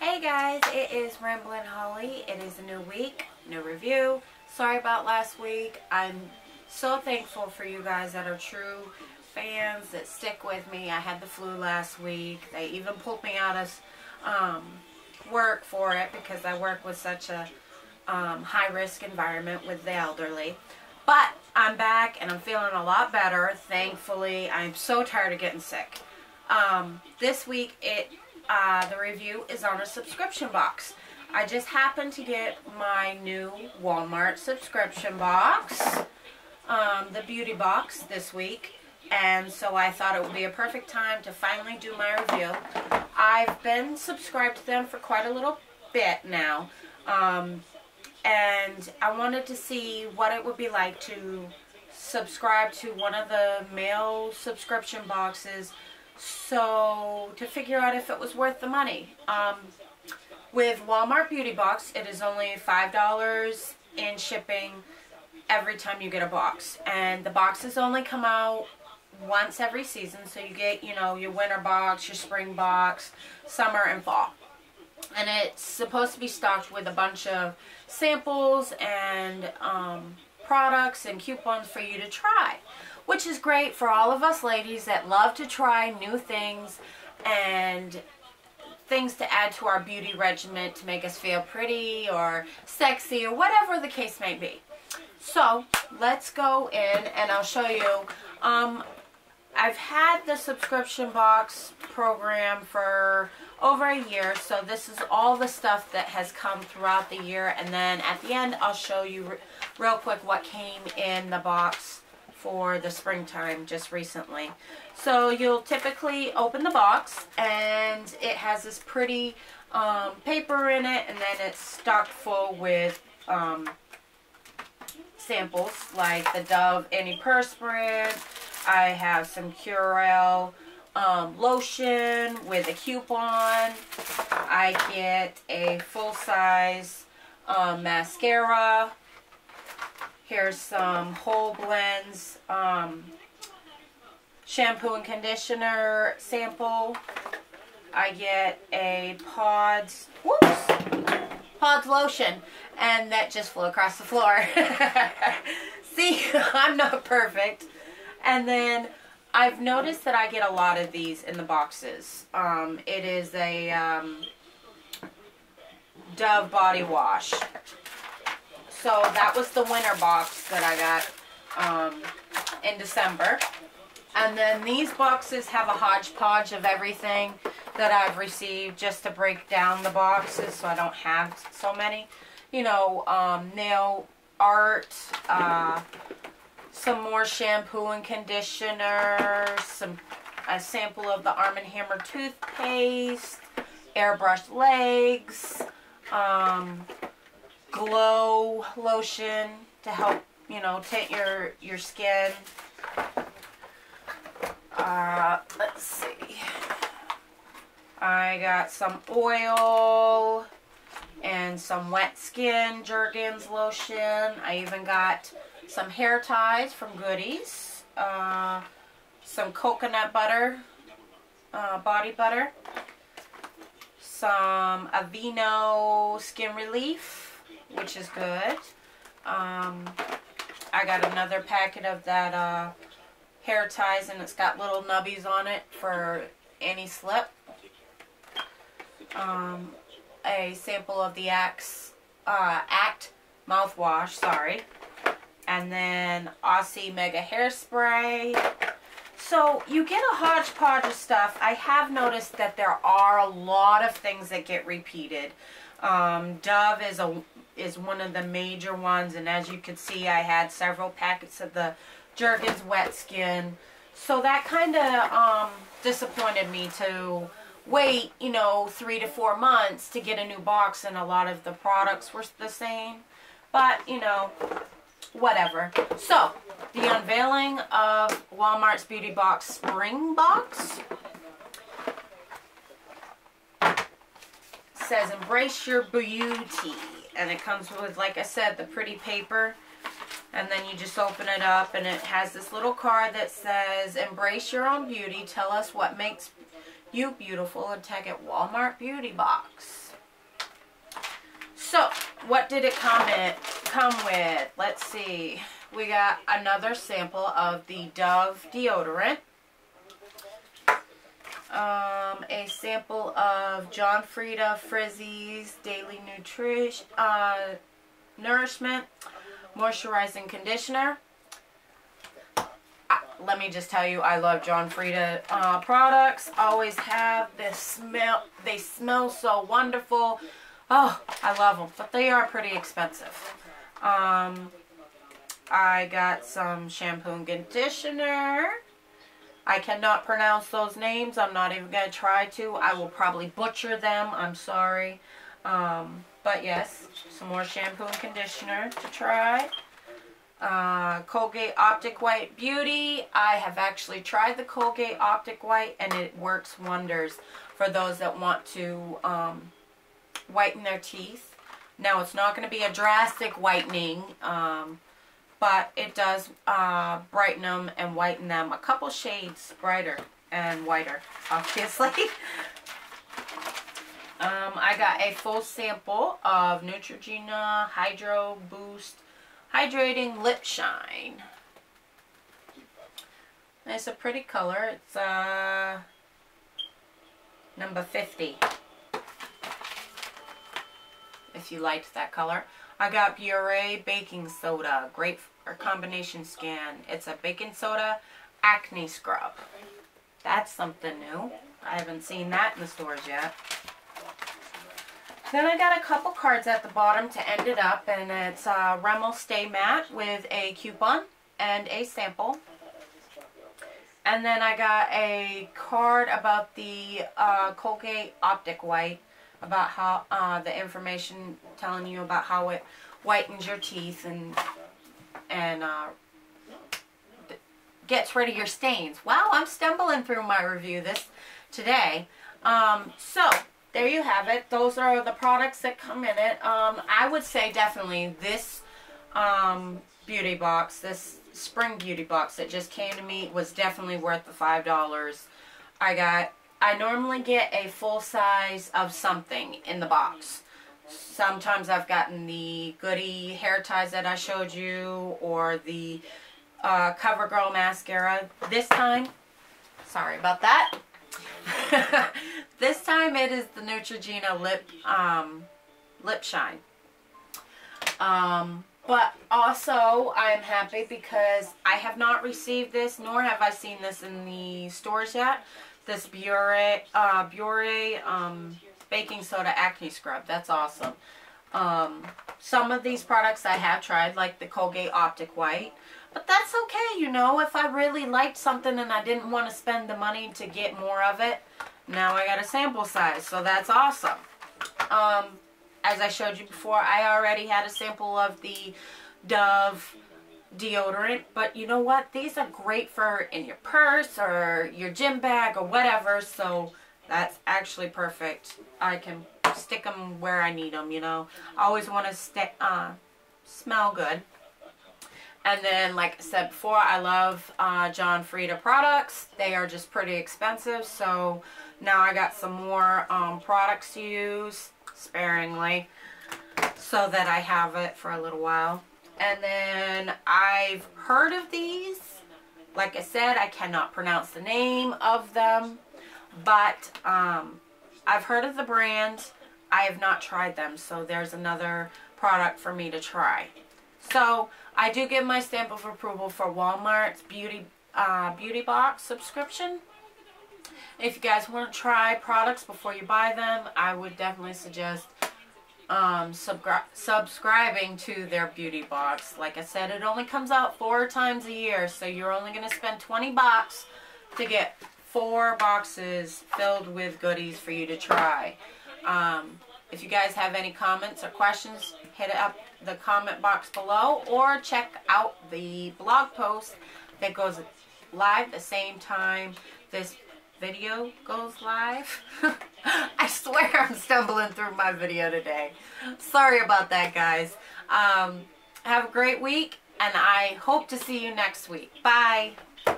Hey guys, it is Ramblin' Holly. It is a new week, new review. Sorry about last week. I'm so thankful for you guys that are true fans that stick with me. I had the flu last week. They even pulled me out of um, work for it because I work with such a um, high risk environment with the elderly. But I'm back and I'm feeling a lot better. Thankfully, I'm so tired of getting sick. Um, this week, it uh, the review is on a subscription box. I just happened to get my new Walmart subscription box, um, the beauty box this week, and so I thought it would be a perfect time to finally do my review. I've been subscribed to them for quite a little bit now, um, and I wanted to see what it would be like to subscribe to one of the mail subscription boxes so to figure out if it was worth the money. Um, with Walmart Beauty Box, it is only $5 in shipping every time you get a box. And the boxes only come out once every season. So you get, you know, your winter box, your spring box, summer and fall. And it's supposed to be stocked with a bunch of samples and um, products and coupons for you to try which is great for all of us ladies that love to try new things and things to add to our beauty regimen to make us feel pretty or sexy or whatever the case may be. So let's go in and I'll show you. Um, I've had the subscription box program for over a year so this is all the stuff that has come throughout the year and then at the end I'll show you real quick what came in the box for the springtime just recently. So you'll typically open the box and it has this pretty um, paper in it and then it's stocked full with um, samples like the Dove Antiperspirant. I have some Curel um, lotion with a coupon. I get a full-size um, mascara Here's some Whole Blends um, shampoo and conditioner sample. I get a Pond's, whoops, Pond's lotion, and that just flew across the floor. See, I'm not perfect. And then I've noticed that I get a lot of these in the boxes. Um, it is a um, Dove body wash. So that was the winter box that I got um, in December. And then these boxes have a hodgepodge of everything that I've received just to break down the boxes so I don't have so many. You know, um, nail art, uh, some more shampoo and conditioner, some a sample of the Arm & Hammer toothpaste, airbrush legs, um, glow lotion to help, you know, tint your, your skin. Uh, let's see. I got some oil and some wet skin Jergens lotion. I even got some hair ties from Goodies. Uh, some coconut butter, uh, body butter. Some Aveeno Skin Relief which is good. Um, I got another packet of that uh, hair ties and it's got little nubbies on it for any slip. Um, a sample of the Axe, uh, Act mouthwash, sorry. And then Aussie Mega Hairspray. So you get a hodgepodge of stuff. I have noticed that there are a lot of things that get repeated. Um, Dove is a is one of the major ones. And as you can see, I had several packets of the Jergens Wet Skin. So that kind of um, disappointed me to wait, you know, three to four months to get a new box and a lot of the products were the same. But, you know, whatever. So, the unveiling of Walmart's Beauty Box Spring Box. says, embrace your beauty and it comes with, like I said, the pretty paper. And then you just open it up and it has this little card that says, embrace your own beauty. Tell us what makes you beautiful and tag it Walmart Beauty Box. So, what did it come, in, come with? Let's see. We got another sample of the Dove deodorant. Um, a sample of John Frieda Frizz Ease Daily Nutrition, uh, Nourishment Moisturizing Conditioner. let me just tell you, I love John Frieda uh, products. Always have. This smell, they smell so wonderful. Oh, I love them, but they are pretty expensive. Um, I got some shampoo and conditioner. I cannot pronounce those names. I'm not even going to try to. I will probably butcher them. I'm sorry. Um, but yes, some more shampoo and conditioner to try. Uh, Colgate Optic White Beauty. I have actually tried the Colgate Optic White and it works wonders for those that want to um, whiten their teeth. Now it's not going to be a drastic whitening. Um, but it does uh, brighten them and whiten them a couple shades brighter and whiter, obviously. um, I got a full sample of Neutrogena Hydro Boost Hydrating Lip Shine. It's a pretty color. It's uh, number 50. You liked that color. I got Biore baking soda, great for combination skin. It's a baking soda acne scrub. That's something new. I haven't seen that in the stores yet. Then I got a couple cards at the bottom to end it up, and it's uh, Rimmel Stay Matte with a coupon and a sample. And then I got a card about the uh, Colgate Optic White about how uh, the information telling you about how it whitens your teeth and and uh, gets rid of your stains. Wow, I'm stumbling through my review this today. Um, so there you have it. Those are the products that come in it. Um, I would say definitely this um, beauty box, this spring beauty box that just came to me was definitely worth the five dollars. I got I normally get a full size of something in the box. Sometimes I've gotten the Goody hair ties that I showed you or the uh, CoverGirl mascara. This time, sorry about that. this time it is the Neutrogena lip um, lip shine. Um, but also I'm happy because I have not received this nor have I seen this in the stores yet this Biore, uh, Biore um, baking soda acne scrub. That's awesome. Um, some of these products I have tried, like the Colgate Optic White. But that's okay, you know. If I really liked something and I didn't want to spend the money to get more of it, now I got a sample size. So that's awesome. Um, as I showed you before, I already had a sample of the Dove deodorant, but you know what? These are great for in your purse or your gym bag or whatever, so that's actually perfect. I can stick them where I need them, you know. I always want to stay, uh, smell good. And then, like I said before, I love uh, John Frieda products. They are just pretty expensive, so now I got some more um, products to use sparingly so that I have it for a little while. And then I've heard of these. Like I said, I cannot pronounce the name of them. But um, I've heard of the brand. I have not tried them. So there's another product for me to try. So I do give my stamp of approval for Walmart's Beauty uh, Beauty Box subscription. If you guys want to try products before you buy them, I would definitely suggest um, subscri subscribing to their beauty box. Like I said, it only comes out four times a year, so you're only going to spend 20 bucks to get four boxes filled with goodies for you to try. Um, if you guys have any comments or questions, hit up the comment box below or check out the blog post that goes live at the same time this video goes live. I swear I'm stumbling through my video today. Sorry about that, guys. Um, have a great week, and I hope to see you next week. Bye.